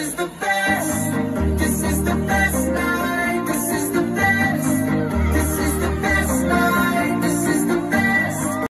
is the best.